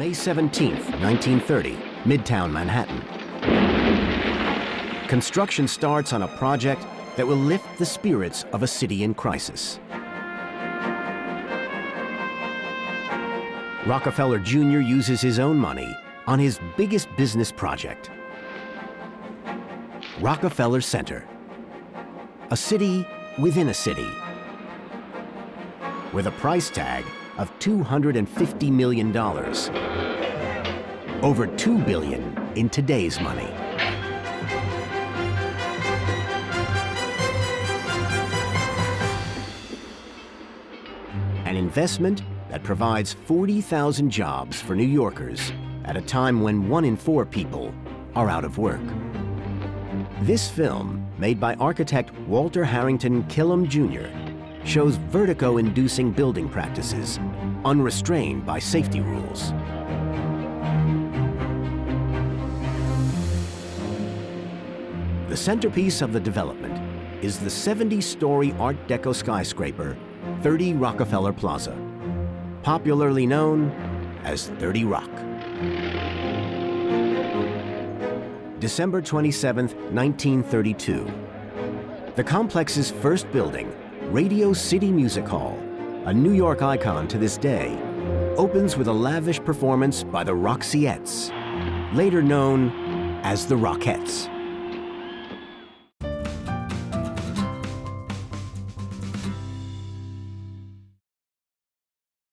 May 17, 1930, Midtown Manhattan. Construction starts on a project that will lift the spirits of a city in crisis. Rockefeller Jr. uses his own money on his biggest business project, Rockefeller Center, a city within a city, with a price tag of $250 million, over 2 billion in today's money. An investment that provides 40,000 jobs for New Yorkers at a time when one in four people are out of work. This film, made by architect Walter Harrington Kilham Jr., shows vertigo-inducing building practices, unrestrained by safety rules. The centerpiece of the development is the 70-story Art Deco skyscraper, 30 Rockefeller Plaza, popularly known as 30 Rock. December 27, 1932. The complex's first building, Radio City Music Hall, a New York icon to this day, opens with a lavish performance by the Roxyettes, later known as the Rockettes.